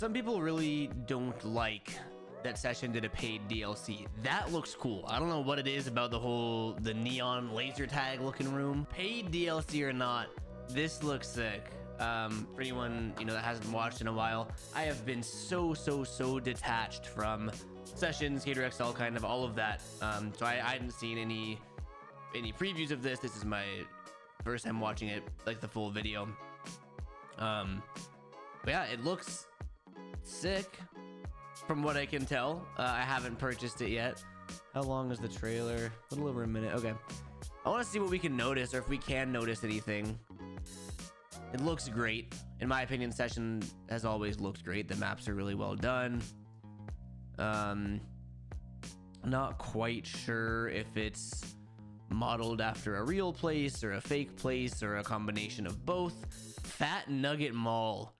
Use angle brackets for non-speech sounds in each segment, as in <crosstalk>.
Some people really don't like that session did a paid DLC. That looks cool. I don't know what it is about the whole the neon laser tag looking room. Paid DLC or not, this looks sick. Um, for anyone you know that hasn't watched in a while, I have been so so so detached from sessions, Skater XL, kind of all of that. Um, so I, I hadn't seen any any previews of this. This is my first time watching it, like the full video. Um, but yeah, it looks sick from what I can tell. Uh, I haven't purchased it yet. How long is the trailer? A little over a minute. Okay. I want to see what we can notice or if we can notice anything. It looks great. In my opinion, Session has always looked great. The maps are really well done. Um, not quite sure if it's modeled after a real place or a fake place or a combination of both. Fat Nugget Mall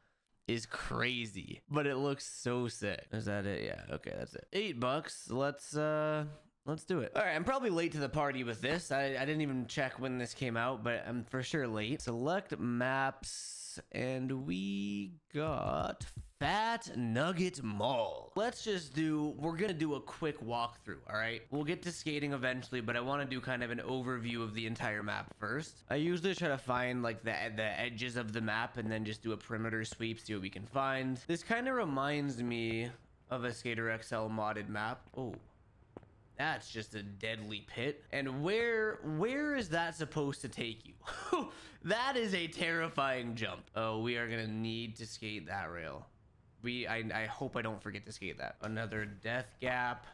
is crazy, but it looks so sick. Is that it? Yeah. Okay, that's it. Eight bucks. Let's uh let's do it. All right, I'm probably late to the party with this. I, I didn't even check when this came out, but I'm for sure late. Select maps, and we got Fat Nugget Mall. Let's just do, we're gonna do a quick walkthrough, all right? We'll get to skating eventually, but I wanna do kind of an overview of the entire map first. I usually try to find like the, the edges of the map and then just do a perimeter sweep, see what we can find. This kind of reminds me of a Skater XL modded map. Oh, that's just a deadly pit. And where where is that supposed to take you? <laughs> that is a terrifying jump. Oh, we are gonna need to skate that rail. We I, I hope I don't forget to skate that. Another death gap.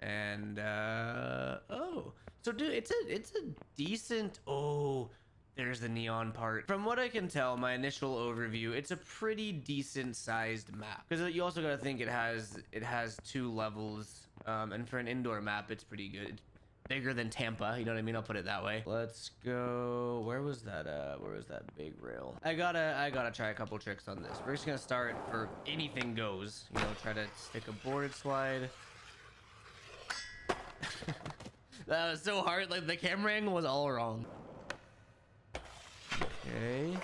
And uh oh. So dude, it's a it's a decent oh there's the neon part. From what I can tell, my initial overview, it's a pretty decent sized map. Because you also got to think it has it has two levels, um, and for an indoor map, it's pretty good. It's bigger than Tampa, you know what I mean? I'll put it that way. Let's go. Where was that? Uh, where was that big rail? I gotta I gotta try a couple tricks on this. We're just gonna start for anything goes. You know, try to stick a board slide. <laughs> that was so hard. Like the camera angle was all wrong. Okay.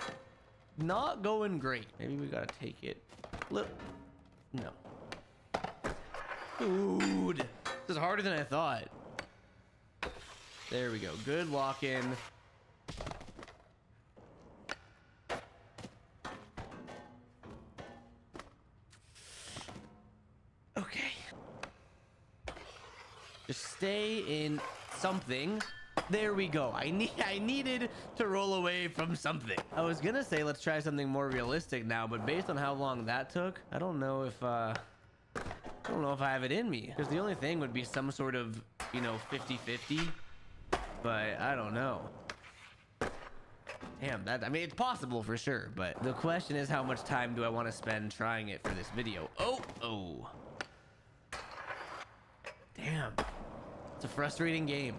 Not going great. Maybe we gotta take it. Look. No. Dude. This is harder than I thought. There we go. Good lock in. Okay. Just stay in something. There we go. I need I needed to roll away from something. I was gonna say let's try something more realistic now, but based on how long that took, I don't know if uh I don't know if I have it in me. Because the only thing would be some sort of, you know, 50-50. But I don't know. Damn, that I mean it's possible for sure, but the question is how much time do I want to spend trying it for this video? Oh, oh. Damn. It's a frustrating game.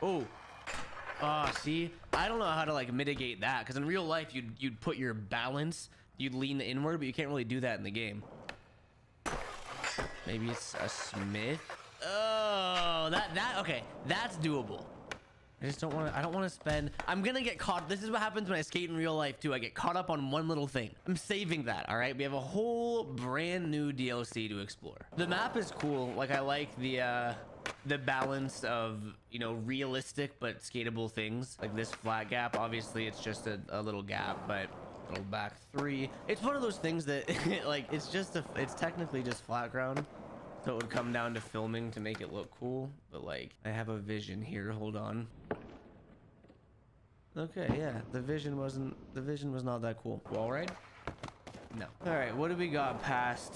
Oh. Ah, oh, see? I don't know how to like mitigate that because in real life you'd you'd put your balance, you'd lean inward, but you can't really do that in the game. Maybe it's a Smith. Oh, that that okay, that's doable. I just don't want to. I don't want to spend. I'm gonna get caught. This is what happens when I skate in real life too. I get caught up on one little thing. I'm saving that. All right. We have a whole brand new DLC to explore. The map is cool. Like I like the. uh the balance of you know realistic but skatable things like this flat gap obviously it's just a, a little gap but little back three it's one of those things that <laughs> like it's just a it's technically just flat ground so it would come down to filming to make it look cool but like i have a vision here hold on okay yeah the vision wasn't the vision was not that cool wall ride no all right what do we got past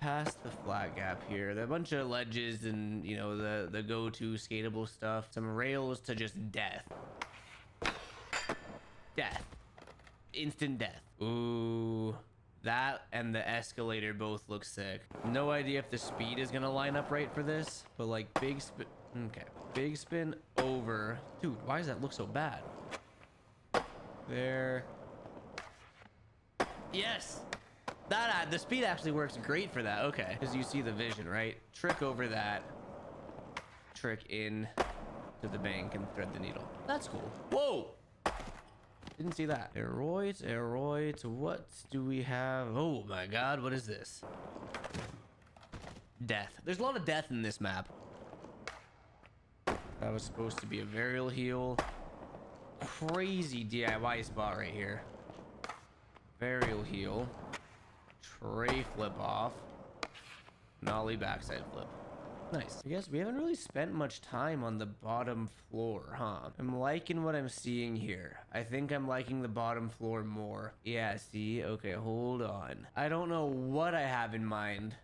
past the flat gap here. There are a bunch of ledges and, you know, the, the go-to skatable stuff. Some rails to just death. Death. Instant death. Ooh. That and the escalator both look sick. No idea if the speed is gonna line up right for this, but like big spin. Okay. Big spin over. Dude, why does that look so bad? There. Yes! That uh, the speed actually works great for that. Okay, because you see the vision, right? Trick over that. Trick in to the bank and thread the needle. That's cool. Whoa! Didn't see that. Aeroid, Aeroid. What do we have? Oh my god, what is this? Death. There's a lot of death in this map. That was supposed to be a varial heel. Crazy DIY spot right here. Varial heel. Tray flip off. Nollie backside flip. Nice. I guess we haven't really spent much time on the bottom floor, huh? I'm liking what I'm seeing here. I think I'm liking the bottom floor more. Yeah, see? Okay, hold on. I don't know what I have in mind,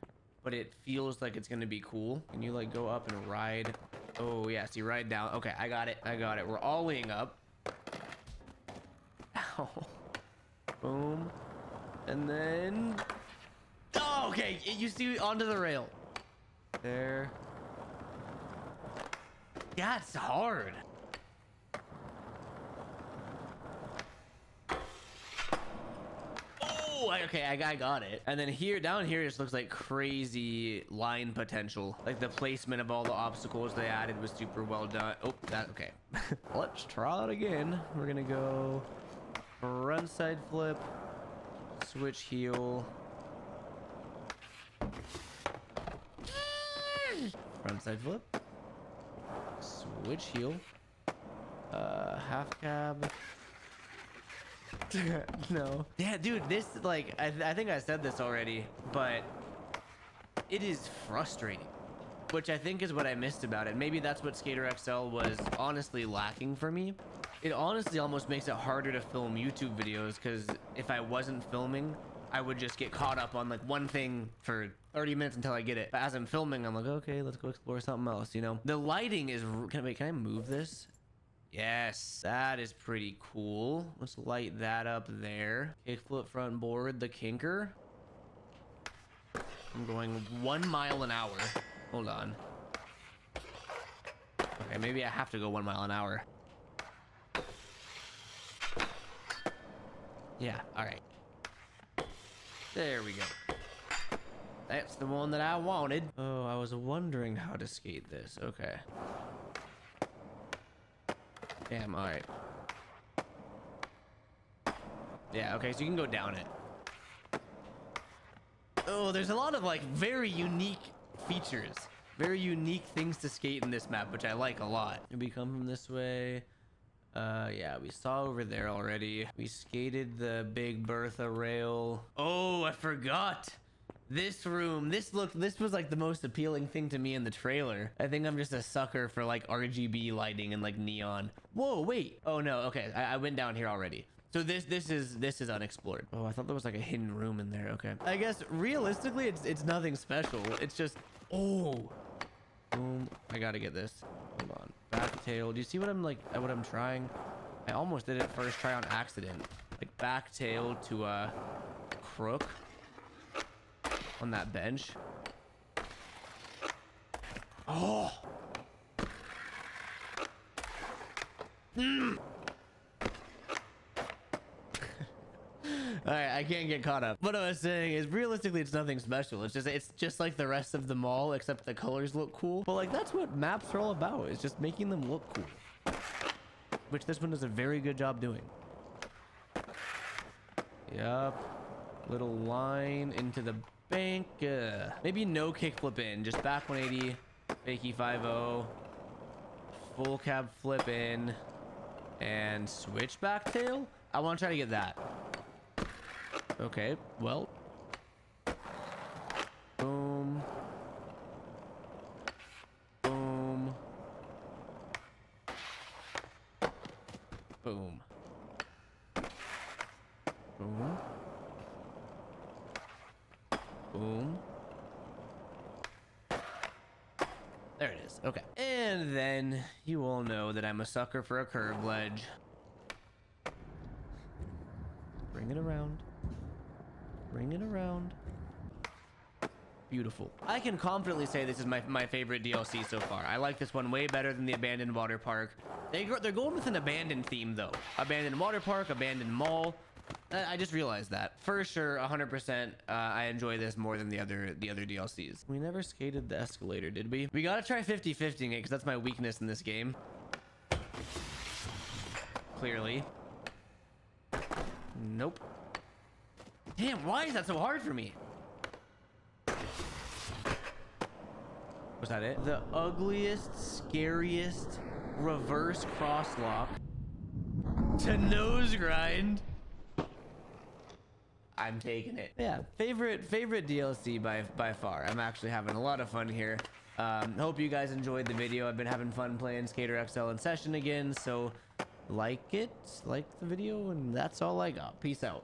but it feels like it's gonna be cool. Can you like go up and ride? Oh, yeah, see, ride down. Okay, I got it. I got it. We're all laying up. <laughs> Ow. Boom. And then... Oh, okay. You see onto the rail. There. It's hard. Oh, okay, I, got it. And then here, down here, just looks like crazy line potential. Like the placement of all the obstacles they added was super well done. Oh, that, okay. <laughs> Let's try it again. We're gonna go front side flip, switch heel. Front side flip. Switch heel. Uh, half cab. <laughs> no. Yeah, dude, this, like, I, th I think I said this already, but it is frustrating. Which I think is what I missed about it. Maybe that's what Skater XL was honestly lacking for me. It honestly almost makes it harder to film YouTube videos because if I wasn't filming, I would just get caught up on like one thing for 30 minutes until I get it. But as I'm filming, I'm like, okay, let's go explore something else, you know? The lighting is, can I, wait, can I move this? Yes, that is pretty cool. Let's light that up there. Kickflip front board, the kinker. I'm going one mile an hour. Hold on. Okay, maybe I have to go one mile an hour. Yeah, all right. There we go. That's the one that I wanted. Oh, I was wondering how to skate this. Okay. Damn, all right. Yeah, okay, so you can go down it. Oh, there's a lot of like very unique features. Very unique things to skate in this map, which I like a lot. We come from this way. Uh, yeah, we saw over there already. We skated the Big Bertha rail. Oh, I forgot. This room, this look, this was like the most appealing thing to me in the trailer. I think I'm just a sucker for like RGB lighting and like neon. Whoa, wait. Oh no, okay, I, I went down here already. So this this is this is unexplored. Oh, I thought there was like a hidden room in there. Okay. I guess realistically, it's it's nothing special. It's just oh, boom. I gotta get this. Hold on. Back tail. Do you see what I'm like? What I'm trying? I almost did it first try on accident. Like back tail to a crook on that bench. Oh. Mm. Right, I can't get caught up. What I was saying is, realistically, it's nothing special. It's just, it's just like the rest of the mall, except the colors look cool. But like, that's what maps are all about. It's just making them look cool, which this one does a very good job doing. Yup. Little line into the bank. Uh, maybe no kickflip in, just back 180, fakie 5-0, full cab flip in, and switch back tail. I want to try to get that. Okay, well. Boom. Boom. Boom. Boom. Boom. There it is. Okay. And then you all know that I'm a sucker for a curve ledge. Bring it around. Bring it around. Beautiful. I can confidently say this is my, my favorite DLC so far. I like this one way better than the Abandoned Water Park. They, they're going with an abandoned theme, though. Abandoned Water Park, Abandoned Mall. I just realized that. For sure, 100%, uh, I enjoy this more than the other the other DLCs. We never skated the escalator, did we? We gotta try 50-50ing it, because that's my weakness in this game. Clearly. Nope. Damn, why is that so hard for me? Was that it? The ugliest, scariest reverse crosslock to nose grind. I'm taking it. Yeah, favorite favorite DLC by by far. I'm actually having a lot of fun here. Um, hope you guys enjoyed the video. I've been having fun playing Skater XL in session again. So like it, like the video, and that's all I got. Peace out.